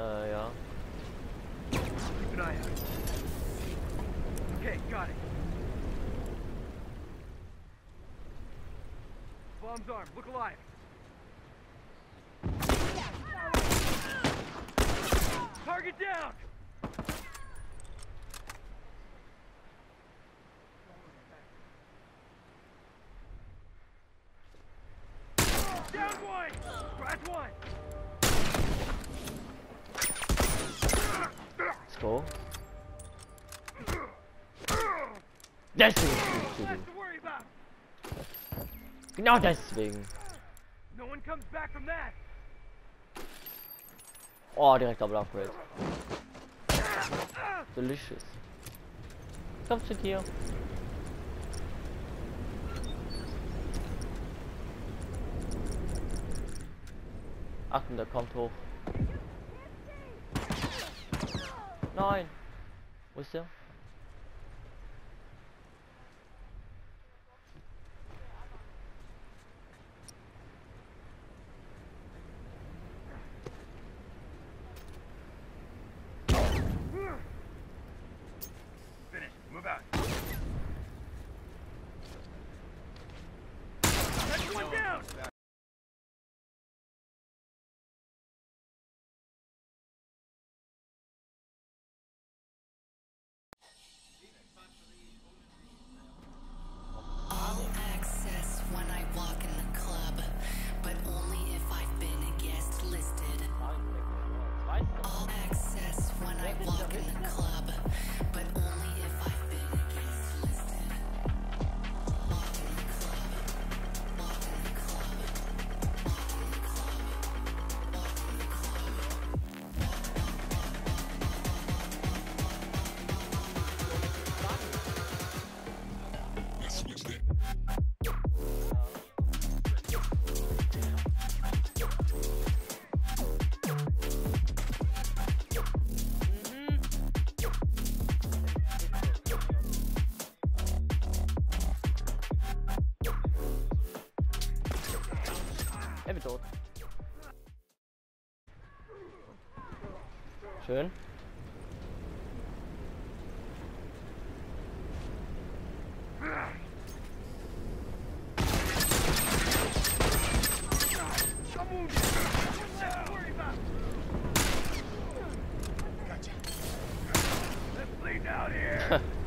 Äh, ja. Keep an eye out. Okay, got it. Bomb's armed. Look alive. Target down! Down one! Scratch one! Go. Deswegen spielst du about! Genau deswegen. Oh, direkt Double Upgrade. Delicious. Komm zu dir. Achtung, der kommt hoch. nine. We're. Einfach tot. Schön.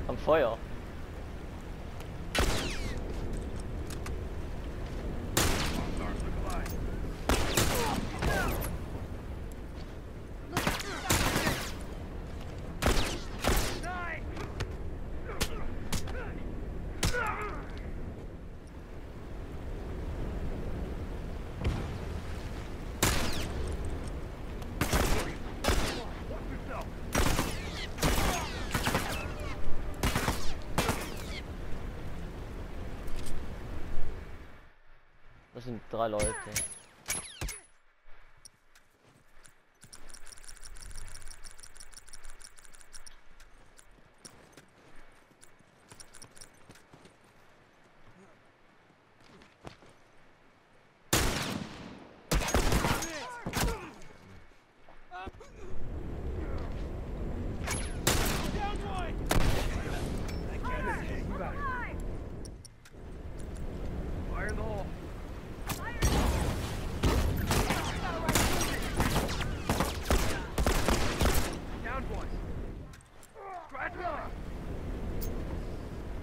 Am Feuer. Das sind drei Leute.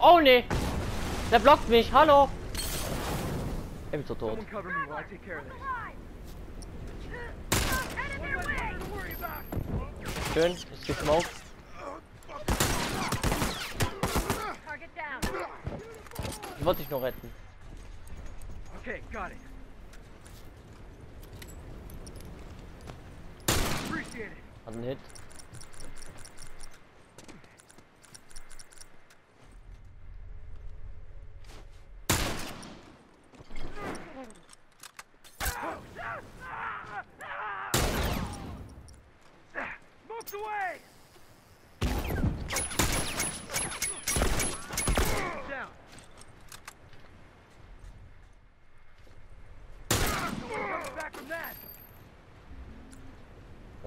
Oh ne! Der blockt mich, hallo! Er wird so tot. Someone cover me while I take care of this. One less thing to worry about. Schön, ist gesmoked. Ich wollte dich nur retten. Okay, got it. Appreciate it. Hat einen Hit.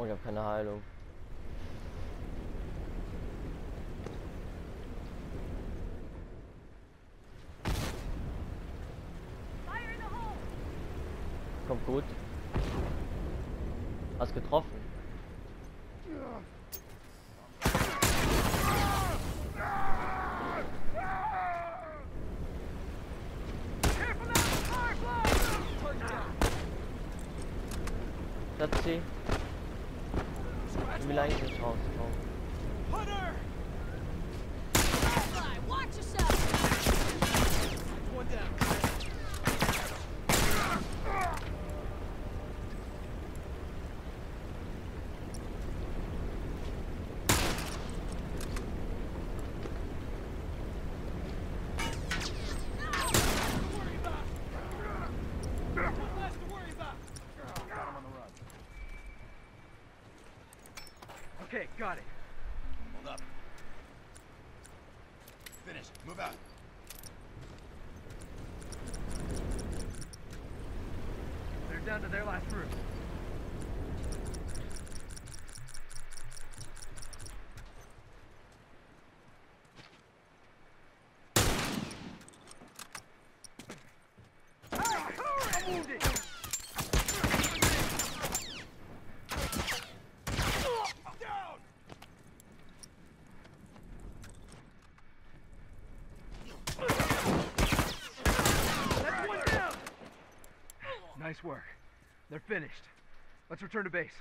Oh, ich habe keine Heilung. Kommt gut. Hast getroffen. Careful now! we like this house. Okay, got it. Hold up. Finish. Move out. They're down to their last room. I'm wounded. Down. That's one down. Nice work. They're finished. Let's return to base.